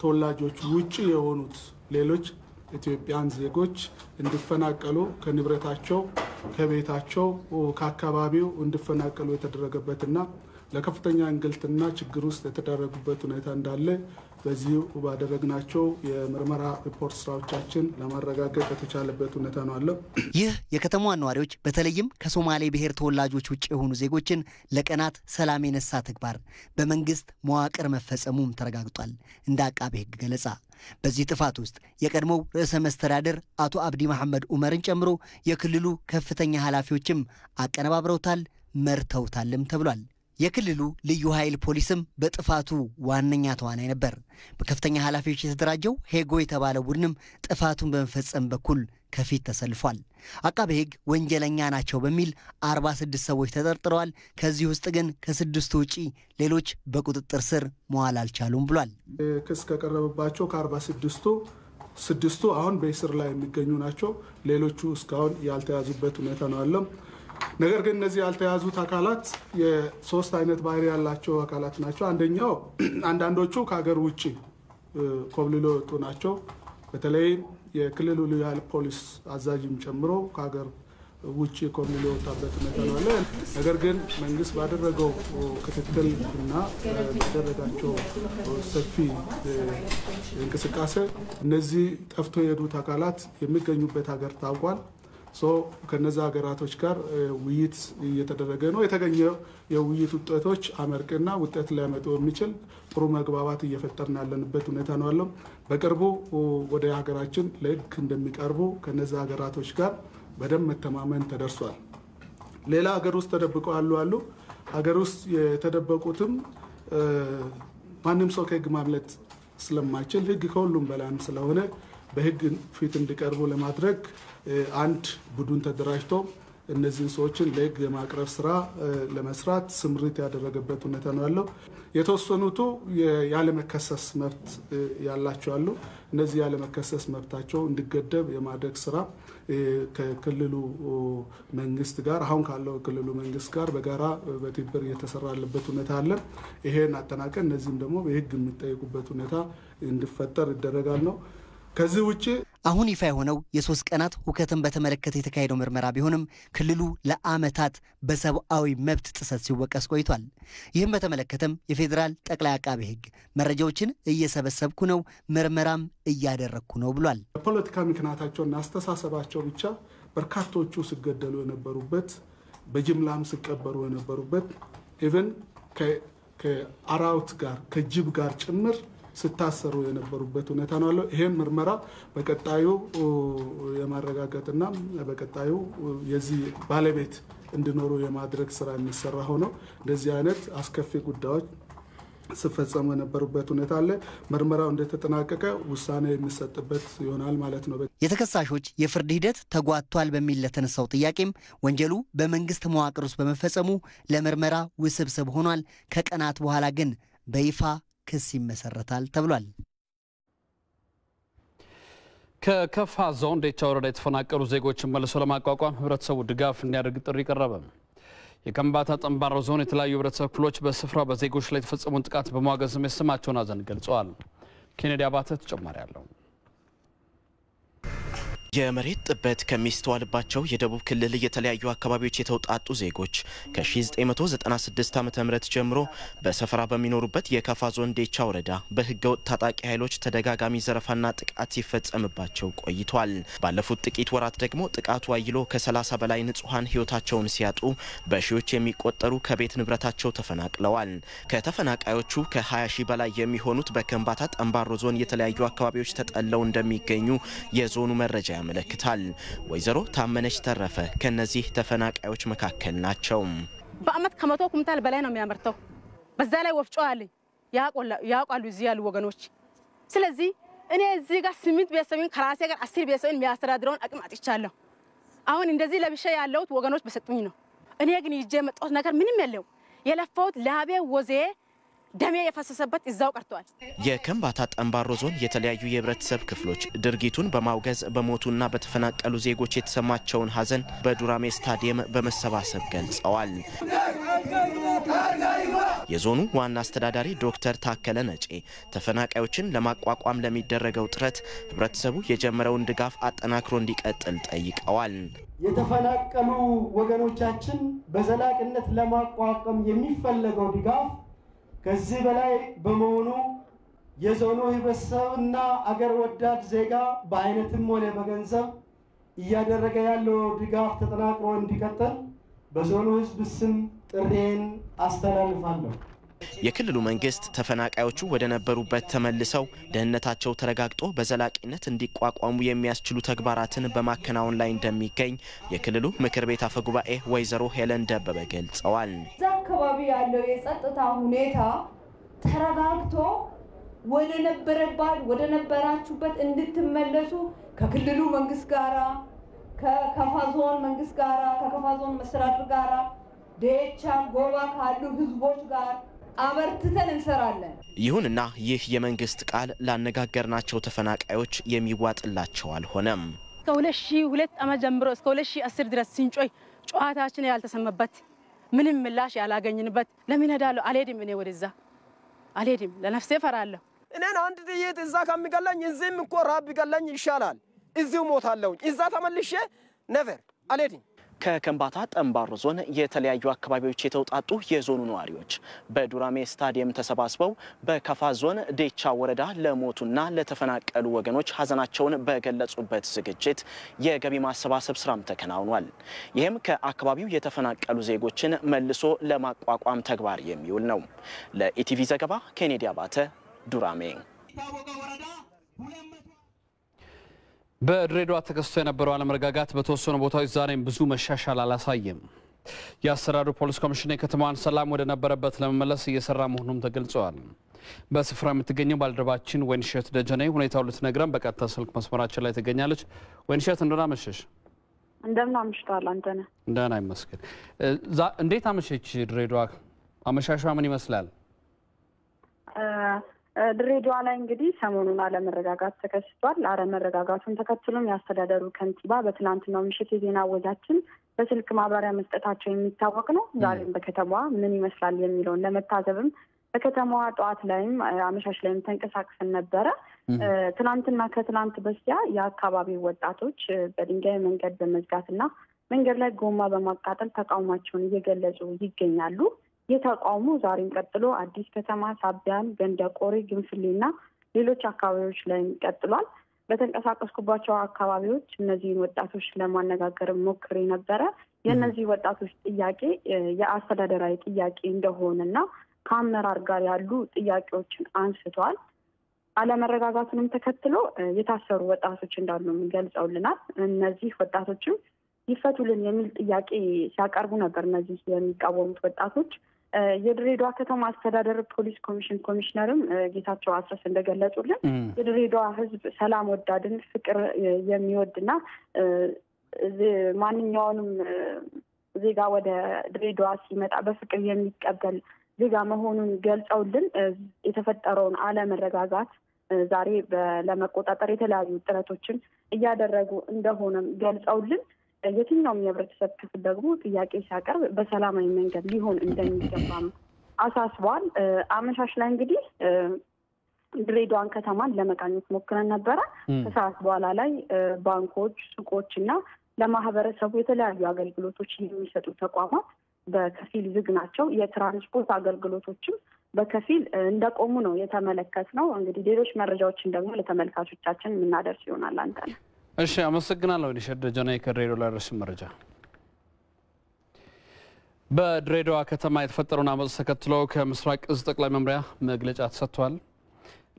ተወላጆች ውጭ የሆኑት ሌሎች ኢትዮጵያን ዜጎች እንዲፈናቀሉ ከንብረታቸው፣ ከቤታቸው፣ ከአካባቢው እንዲፈናቀሉ የተደረገበትና ለከፍተኛ እንግልትና ችግር ውስጥ የተዳረጉበት ሁኔታ እንዳለ በዚሁ ባደረግናቸው የምርመራ ሪፖርት ስራዎቻችን ለማረጋገጥ የተቻለበት ሁኔታ ነው አለው። ይህ የከተማዋ ነዋሪዎች በተለይም ከሶማሌ ብሔር ተወላጆች ውጭ የሆኑ ዜጎችን ለቀናት ሰላም የነሳ ተግባር በመንግስት መዋቅር መፈጸሙም ተረጋግጧል። እንደ አቃቤ ሕግ ገለጻ በዚህ ጥፋት ውስጥ የቀድሞው ርዕሰ መስተዳድር አቶ አብዲ መሐመድ ኡመርን ጨምሮ የክልሉ ከፍተኛ ኃላፊዎችም አቀነባብረውታል፣ መርተውታልም ተብሏል። የክልሉ ልዩ ኃይል ፖሊስም በጥፋቱ ዋነኛ ተዋናይ ነበር። በከፍተኛ ኃላፊዎች የተደራጀው ሄጎ የተባለ ቡድንም ጥፋቱን በመፈጸም በኩል ከፊት ተሰልፏል። አቃቤ ሕግ ወንጀለኛ ናቸው በሚል 46 ሰዎች ተጠርጥረዋል። ከዚህ ውስጥ ግን ከስድስቱ ውጪ ሌሎች በቁጥጥር ስር መዋል አልቻሉም ብሏል። ክስ ከቀረበባቸው ከ46ቱ ስድስቱ አሁን በእስር ላይ የሚገኙ ናቸው። ሌሎቹ እስካሁን ያልተያዙበት ሁኔታ ነው አለም። ነገር ግን እነዚህ ያልተያዙት አካላት የሶስት አይነት ባህሪ ያላቸው አካላት ናቸው። አንደኛው አንዳንዶቹ ከሀገር ውጭ ኮብልሎ የወጡ ናቸው። በተለይም የክልሉ ልዩ ኃይል ፖሊስ አዛዥም ጨምሮ ከሀገር ውጭ ኮብልሎ የወጣበት ሁኔታ አለ። ነገር ግን መንግስት ባደረገው ክትትል እና ባደረጋቸው ሰፊ እንቅስቃሴ እነዚህ ጠፍቶ የሄዱት አካላት የሚገኙበት ሀገር ታውቋል። ከነዚ ሀገራቶች ጋር ውይይት እየተደረገ ነው። የተገኘው የውይይት ውጤቶች አመርቅና ውጤት ሊያመጡ የሚችል ጥሩ መግባባት እየፈጠርን ያለንበት ሁኔታ ነው ያለው። በቅርቡ ወደ ሀገራችን ለሕግ እንደሚቀርቡ ከነዚ ሀገራቶች ጋር በደንብ መተማመን ተደርሷል። ሌላ ሀገር ውስጥ ተደብቀው ያሉ አሉ። ሀገር ውስጥ የተደበቁትም ማንም ሰው ከሕግ ማምለጥ ስለማይችል ሕግ ከሁሉም በላይም ስለሆነ በሕግ ፊት እንዲቀርቡ ለማድረግ አንድ ቡድን ተደራጅቶ እነዚህን ሰዎችን ለሕግ የማቅረብ ስራ ለመስራት ስምሪት ያደረገበት ሁኔታ ነው ያለው። የተወሰኑቱ ያለመከሰስ መብት ያላቸው አሉ። እነዚህ ያለመከሰስ መብታቸው እንዲገደብ የማድረግ ስራ ከክልሉ መንግስት ጋር አሁን ካለው ክልሉ መንግስት ጋር በጋራ በትብብር እየተሰራ ያለበት ሁኔታ አለ። ይሄን አጠናቀን እነዚህም ደግሞ በሕግ የሚጠየቁበት ሁኔታ እንዲፈጠር ይደረጋል ነው ከዚህ ውጭ አሁን ይፋ የሆነው የሶስት ቀናት ሁከትን በተመለከተ የተካሄደው ምርመራ ቢሆንም ክልሉ ለዓመታት በሰብአዊ መብት ጥሰት ሲወቀስ ቆይቷል። ይህም በተመለከተም የፌዴራል ጠቅላይ አቃቤ ሕግ መረጃዎችን እየሰበሰብኩ ነው፣ ምርመራም እያደረግኩ ነው ብሏል። በፖለቲካ ምክንያታቸውና አስተሳሰባቸው ብቻ በርካቶቹ ሲገደሉ የነበሩበት በጅምላም ሲቀበሩ የነበሩበት even ከአራዊት ጋር ከጅብ ጋር ጭምር ሲታሰሩ የነበሩበት ሁኔታ ነው ያለው። ይሄም ምርመራ በቀጣዩ የማረጋገጥና በቀጣዩ የዚህ ባለቤት እንዲኖሩ የማድረግ ስራ የሚሰራ ሆኖ እንደዚህ አይነት አስከፊ ጉዳዮች ሲፈጸሙ የነበሩበት ሁኔታ አለ። ምርመራው እንደተጠናቀቀ ውሳኔ የሚሰጥበት ይሆናል ማለት ነው። የተከሳሾች የፍርድ ሂደት ተጓቷል በሚል ለተነሳው ጥያቄም ወንጀሉ በመንግስት መዋቅር ውስጥ በመፈጸሙ ለምርመራ ውስብስብ ሆኗል። ከቀናት በኋላ ግን በይፋ ክስ ይመሰረታል ተብሏል። ከከፋ ዞን ዴቻ ወረዳ የተፈናቀሉ ዜጎችን መልሶ ለማቋቋም ህብረተሰቡ ድጋፍ እንዲያደርግ ጥሪ ቀረበ። የከምባታ ጠንባሮ ዞን የተለያዩ ህብረተሰብ ክፍሎች በስፍራው በዜጎች ላይ የተፈጸመውን ጥቃት በማውገዝም የስማቸውን ሐዘን ገልጸዋል። ኬኔዲ አባተ ተጨማሪ አለው። የመሬት ጥበት ከሚስተዋልባቸው የደቡብ ክልል የተለያዩ አካባቢዎች የተውጣጡ ዜጎች ከ1996 ዓ ም ጀምሮ በሰፈራ በሚኖሩበት የከፋ ዞን ዴቻ ወረዳ በህገወጥ ታጣቂ ኃይሎች ተደጋጋሚ ዘረፋና ጥቃት ሲፈጸምባቸው ቆይቷል። ባለፉት ጥቂት ወራት ደግሞ ጥቃቱ አይሎ ከ30 በላይ ንጹሐን ህይወታቸውን ሲያጡ በሺዎች የሚቆጠሩ ከቤት ንብረታቸው ተፈናቅለዋል። ከተፈናቃዮቹ ከ20 ሺህ በላይ የሚሆኑት በከምባታ ጠንባሮ ዞን የተለያዩ አካባቢዎች ተጠለው እንደሚገኙ የዞኑ መረጃ ያመለክታል። ወይዘሮ ታመነች ተረፈ ከነዚህ ተፈናቃዮች መካከል ናቸው። በአመት ከመቶ ኩንታል በላይ ነው የሚያመርተው። በዛ ላይ ወፍጮ አለኝ ያውቃሉ እዚህ ያሉ ወገኖች። ስለዚህ እኔ እዚህ ጋር ስምንት ቤተሰብን ከራሴ ጋር አስር ቤተሰብን የሚያስተዳድረውን አቅም አጥቻለሁ። አሁን እንደዚህ ለብሻ ያለሁት ወገኖች በሰጡኝ ነው። እኔ ግን ይዤ የመጣሁት ነገር ምንም የለው። የለፋሁት ላቤ ወዜ ደሜ የፈሰሰበት እዛው ቀርቷል። የከምባታ ጠንባሮ ዞን የተለያዩ የህብረተሰብ ክፍሎች ድርጊቱን በማውገዝ በሞቱና በተፈናቀሉ ዜጎች የተሰማቸውን ሀዘን በዱራሜ ስታዲየም በመሰባሰብ ገልጸዋል። የዞኑ ዋና አስተዳዳሪ ዶክተር ታከለ ነጬ ተፈናቃዮችን ለማቋቋም ለሚደረገው ጥረት ህብረተሰቡ የጀመረውን ድጋፍ አጠናክሮ እንዲቀጥል ጠይቀዋል። የተፈናቀሉ ወገኖቻችን በዘላቂነት ለማቋቋም የሚፈለገው ድጋፍ ከዚህ በላይ በመሆኑ የዞኑ ህብረተሰብና አገር ወዳድ ዜጋ በአይነትም ሆነ በገንዘብ እያደረገ ያለው ድጋፍ ተጠናክሮ እንዲቀጥል በዞኑ ህዝብ ስም ጥሬን አስተላልፋለሁ። የክልሉ መንግስት ተፈናቃዮቹ ወደ ነበሩበት ተመልሰው ደህንነታቸው ተረጋግጦ በዘላቂነት እንዲቋቋሙ የሚያስችሉ ተግባራትን በማከናወን ላይ እንደሚገኝ የክልሉ ምክር ቤት አፈ ጉባኤ ወይዘሮ ሄለን ደበበ ገልጸዋል። እዛ አካባቢ ያለው የጸጥታ ሁኔታ ተረጋግቶ ወደ ነበረባት ወደ ነበራችሁበት እንድትመለሱ ከክልሉ መንግስት ጋራ ከከፋ መንግስት ጋራ ከከፋ ዞን መስተዳድር ጋራ ዴቻ ጎባ ካሉ ህዝቦች ጋር አበርትተን እንሰራለን። ይሁንና ይህ የመንግስት ቃል ላነጋገርናቸው ተፈናቃዮች የሚዋጥላቸው አልሆነም። እስከ ሁለት ሺህ ሁለት ዓመት ጀምሮ እስከ ሁለት ሺህ አስር ድረስ ሲንጮይ ጨዋታችን ያልተሰማበት ምንም ምላሽ ያላገኝንበት ለምን ሄዳለሁ? አልሄድም። እኔ ወደዛ አልሄድም። ለነፍሴ እፈራለሁ። እኔን አንድ ጥይት እዛ ከሚገላኝ እዚህም እኮ ራብ ቢገላኝ ይሻላል። እዚሁ ሞታለሁኝ። እዛ ተመልሼ ነቨር አልሄድም። ከከምባታ ጠንባሮ ዞን የተለያዩ አካባቢዎች የተውጣጡ የዞኑ ነዋሪዎች በዱራሜ ስታዲየም ተሰባስበው በከፋ ዞን ዴቻ ወረዳ ለሞቱና ለተፈናቀሉ ወገኖች ሀዘናቸውን በገለጹበት ዝግጅት የገቢ ማሰባሰብ ስራም ተከናውኗል። ይህም ከአካባቢው የተፈናቀሉ ዜጎችን መልሶ ለማቋቋም ተግባር የሚውል ነው። ለኢቲቪ ዘገባ ኬኔዲ አባተ ዱራሜ። በድሬዳዋ ተከስቶ የነበረው አለመረጋጋት በተወሰኑ ቦታዎች ዛሬም ብዙ መሻሻል አላሳየም። የአስተዳደሩ ፖሊስ ኮሚሽን የከተማዋን ሰላም ወደ ነበረበት ለመመለስ እየሰራ መሆኑም ተገልጸዋል። በስፍራ የምትገኘው ባልደረባችን ወይንሸት ደጀኔ ሁኔታውን ልትነግረን በቀጥታ ስልክ መስመራችን ላይ ትገኛለች። ወይንሸት እንደምን አመሸሽ? እንደምን አምሽተዋል አንተነህ? እንደምን አይመስገን። እንዴት አመሸች ድሬዳዋ? አመሻሿ ምን ይመስላል? ድሬዳዋ ላይ እንግዲህ ሰሞኑን አለመረጋጋት ተከስቷል። አለመረጋጋቱን ተከትሎም የአስተዳደሩ ከንቲባ በትናንትናው ምሽት የዜና ወጃችን በስልክ ማብራሪያ መስጠታቸው የሚታወቅ ነው። ዛሬም በከተማዋ ምን ይመስላል የሚለውን ለመታዘብም በከተማዋ ጠዋት ላይም አመሻሽ ላይም ተንቀሳቅሰን ነበረ። ትናንትና ከትናንት በስቲያ የአካባቢው ወጣቶች በድንጋይ መንገድ በመዝጋትና መንገድ ላይ ጎማ በማቃጠል ተቃውሟቸውን እየገለጹ ይገኛሉ። ይህ ተቃውሞ ዛሬም ቀጥሎ አዲስ ከተማ፣ ሳቢያን፣ ገንደ ቆሬ፣ ግንፍሌና ሌሎች አካባቢዎች ላይ ቀጥሏል። በተንቀሳቀስኩባቸው አካባቢዎች እነዚህን ወጣቶች ለማነጋገር ሞክሬ ነበረ። የእነዚህ ወጣቶች ጥያቄ የአስተዳደራዊ ጥያቄ እንደሆነና ከአመራር ጋር ያሉ ጥያቄዎችን አንስተዋል። አለመረጋጋቱንም ተከትሎ የታሰሩ ወጣቶች እንዳሉ ገልጸውልናል። እነዚህ ወጣቶችም ይፈቱልን የሚል ጥያቄ ሲያቀርቡ ነበር። እነዚህ የሚቃወሙት ወጣቶች የድሬዳዋ ከተማ አስተዳደር ፖሊስ ኮሚሽን ኮሚሽነርም ጌታቸው አስረስ እንደገለጹልን የድሬዳዋ ሕዝብ ሰላም ወዳድን ፍቅር የሚወድና ማንኛውንም ዜጋ ወደ ድሬዳዋ ሲመጣ በፍቅር የሚቀበል ዜጋ መሆኑን ገልጸውልን የተፈጠረውን አለመረጋጋት ዛሬ ለመቆጣጠር የተለያዩ ጥረቶችን እያደረጉ እንደሆነም ገልጸውልን የትኛውም የህብረተሰብ ክፍል ደግሞ ጥያቄ ሲያቀርብ በሰላማዊ መንገድ ሊሆን እንደሚገባም አሳስበዋል። አመሻሽ ላይ እንግዲህ ድሬዳዋን ከተማን ለመቃኘት ሞክረን ነበረ። ከሰዓት በኋላ ላይ ባንኮች፣ ሱቆች እና ለማህበረሰቡ የተለያዩ አገልግሎቶች የሚሰጡ ተቋማት በከፊል ዝግ ናቸው። የትራንስፖርት አገልግሎቶችም በከፊል እንደቆሙ ነው የተመለከትነው። እንግዲህ ሌሎች መረጃዎችን ደግሞ ለተመልካቾቻችን የምናደርስ ይሆናል። አንተ ነው። እሺ፣ አመሰግናለሁ። ሊሸት ደጀና ከድሬዳዋ ላደረስን መረጃ። በድሬዳዋ ከተማ የተፈጠረውን አመፅ ተከትሎ ከምስራቅ እዝ ጠቅላይ መምሪያ መግለጫ ተሰጥቷል።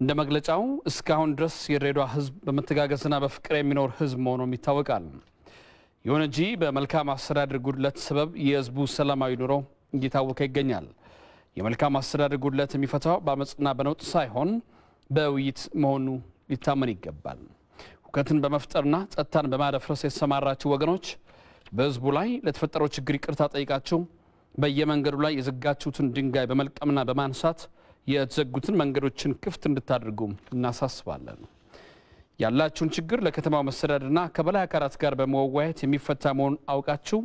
እንደ መግለጫው እስካሁን ድረስ የድሬዳዋ ህዝብ በመተጋገዝና በፍቅር የሚኖር ህዝብ መሆኑም ይታወቃል። ይሁን እንጂ በመልካም አስተዳደር ጉድለት ሰበብ የህዝቡ ሰላማዊ ኑሮ እየታወከ ይገኛል። የመልካም አስተዳደር ጉድለት የሚፈታው በአመፅና በነውጥ ሳይሆን በውይይት መሆኑ ሊታመን ይገባል። ሁከትን በመፍጠርና ጸጥታን በማደፍረስ የተሰማራችሁ ወገኖች በህዝቡ ላይ ለተፈጠረው ችግር ይቅርታ ጠይቃችሁ በየመንገዱ ላይ የዘጋችሁትን ድንጋይ በመልቀምና በማንሳት የተዘጉትን መንገዶችን ክፍት እንድታደርጉ እናሳስባለን። ያላችሁን ችግር ለከተማው መስተዳድርና ከበላይ አካላት ጋር በመወያየት የሚፈታ መሆኑን አውቃችሁ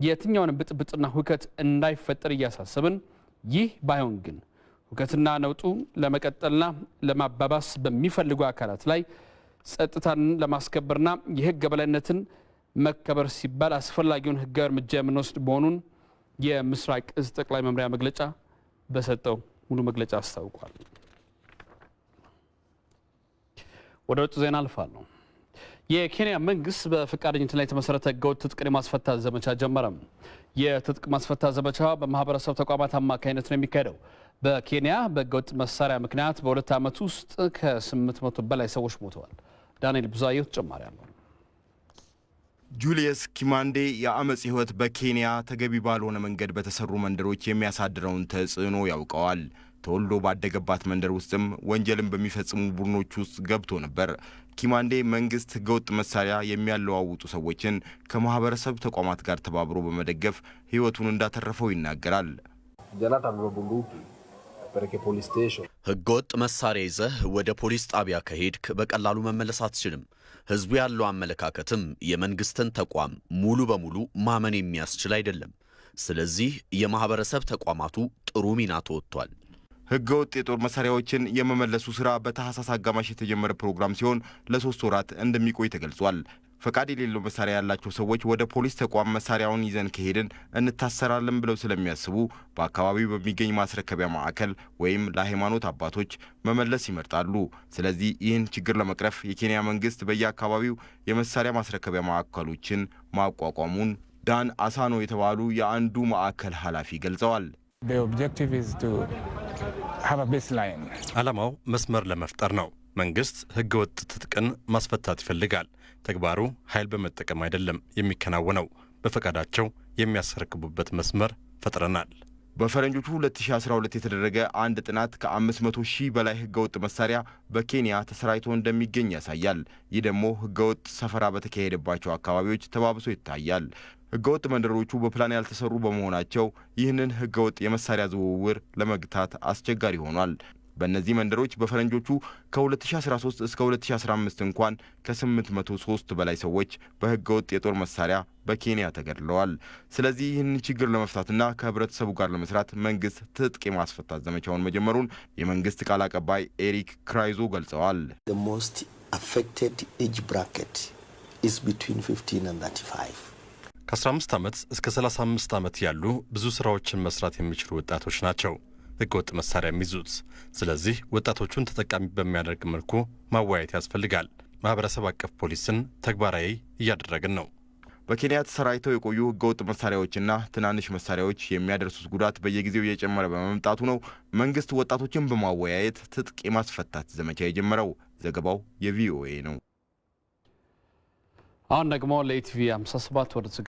የትኛውን ብጥብጥና ሁከት እንዳይፈጠር እያሳሰብን፣ ይህ ባይሆን ግን ሁከትና ነውጡ ለመቀጠልና ለማባባስ በሚፈልጉ አካላት ላይ ጸጥታን ለማስከበርና የህግ የበላይነትን መከበር ሲባል አስፈላጊውን ህጋዊ እርምጃ የምንወስድ መሆኑን የምስራቅ እዝ ጠቅላይ መምሪያ መግለጫ በሰጠው ሙሉ መግለጫ አስታውቋል። ወደ ውጭ ዜና አልፋለሁ። የኬንያ መንግስት በፈቃደኝነት ላይ የተመሰረተ ህገወጥ ትጥቅን የማስፈታት ዘመቻ ጀመረም። የትጥቅ ማስፈታት ዘመቻ በማህበረሰብ ተቋማት አማካኝነት ነው የሚካሄደው። በኬንያ በህገወጥ መሳሪያ ምክንያት በሁለት ዓመት ውስጥ ከ800 በላይ ሰዎች ሞተዋል። ዳንኤል ብዙአየሁ ተጨማሪ አለው። ጁልየስ ኪማንዴ የአመፅ ህይወት በኬንያ ተገቢ ባልሆነ መንገድ በተሰሩ መንደሮች የሚያሳድረውን ተጽዕኖ ያውቀዋል። ተወልዶ ባደገባት መንደር ውስጥም ወንጀልን በሚፈጽሙ ቡድኖች ውስጥ ገብቶ ነበር። ኪማንዴ መንግስት ህገወጥ መሳሪያ የሚያለዋውጡ ሰዎችን ከማህበረሰብ ተቋማት ጋር ተባብሮ በመደገፍ ህይወቱን እንዳተረፈው ይናገራል። ህገወጥ መሳሪያ ይዘህ ወደ ፖሊስ ጣቢያ ከሄድክ በቀላሉ መመለስ አትችልም። ህዝቡ ያለው አመለካከትም የመንግስትን ተቋም ሙሉ በሙሉ ማመን የሚያስችል አይደለም። ስለዚህ የማህበረሰብ ተቋማቱ ጥሩ ሚና ተወጥቷል። ህገወጥ የጦር መሳሪያዎችን የመመለሱ ስራ በታህሳስ አጋማሽ የተጀመረ ፕሮግራም ሲሆን ለሶስት ወራት እንደሚቆይ ተገልጿል። ፈቃድ የሌለው መሳሪያ ያላቸው ሰዎች ወደ ፖሊስ ተቋም መሳሪያውን ይዘን ከሄድን እንታሰራለን ብለው ስለሚያስቡ በአካባቢው በሚገኝ ማስረከቢያ ማዕከል ወይም ለሃይማኖት አባቶች መመለስ ይመርጣሉ። ስለዚህ ይህን ችግር ለመቅረፍ የኬንያ መንግስት በየአካባቢው የመሳሪያ ማስረከቢያ ማዕከሎችን ማቋቋሙን ዳን አሳኖ የተባሉ የአንዱ ማዕከል ኃላፊ ገልጸዋል። ዓላማው መስመር ለመፍጠር ነው። መንግስት ህገወጥ ትጥቅን ማስፈታት ይፈልጋል። ተግባሩ ኃይል በመጠቀም አይደለም የሚከናወነው፣ በፈቃዳቸው የሚያስረክቡበት መስመር ፈጥረናል። በፈረንጆቹ 2012 የተደረገ አንድ ጥናት ከ500 ሺህ በላይ ህገወጥ መሳሪያ በኬንያ ተሰራጭቶ እንደሚገኝ ያሳያል። ይህ ደግሞ ህገወጥ ሰፈራ በተካሄደባቸው አካባቢዎች ተባብሶ ይታያል። ህገወጥ መንደሮቹ በፕላን ያልተሰሩ በመሆናቸው ይህንን ህገወጥ የመሳሪያ ዝውውር ለመግታት አስቸጋሪ ሆኗል። በእነዚህ መንደሮች በፈረንጆቹ ከ2013 እስከ 2015 እንኳን ከ803 በላይ ሰዎች በህገወጥ የጦር መሳሪያ በኬንያ ተገድለዋል። ስለዚህ ይህንን ችግር ለመፍታትና ከህብረተሰቡ ጋር ለመስራት መንግስት ትጥቅ የማስፈታት ዘመቻውን መጀመሩን የመንግስት ቃል አቀባይ ኤሪክ ክራይዞ ገልጸዋል። ከ15 ዓመት እስከ 35 ዓመት ያሉ ብዙ ስራዎችን መስራት የሚችሉ ወጣቶች ናቸው ህገወጥ መሳሪያ የሚይዙት። ስለዚህ ወጣቶቹን ተጠቃሚ በሚያደርግ መልኩ ማወያየት ያስፈልጋል። ማህበረሰብ አቀፍ ፖሊስን ተግባራዊ እያደረግን ነው። በኬንያ ተሰራጭተው የቆዩ ህገወጥ መሳሪያዎችና ትናንሽ መሳሪያዎች የሚያደርሱት ጉዳት በየጊዜው እየጨመረ በመምጣቱ ነው መንግስት ወጣቶችን በማወያየት ትጥቅ የማስፈታት ዘመቻ የጀመረው። ዘገባው የቪኦኤ ነው። አሁን ደግሞ ለኢቲቪ 57 ወደ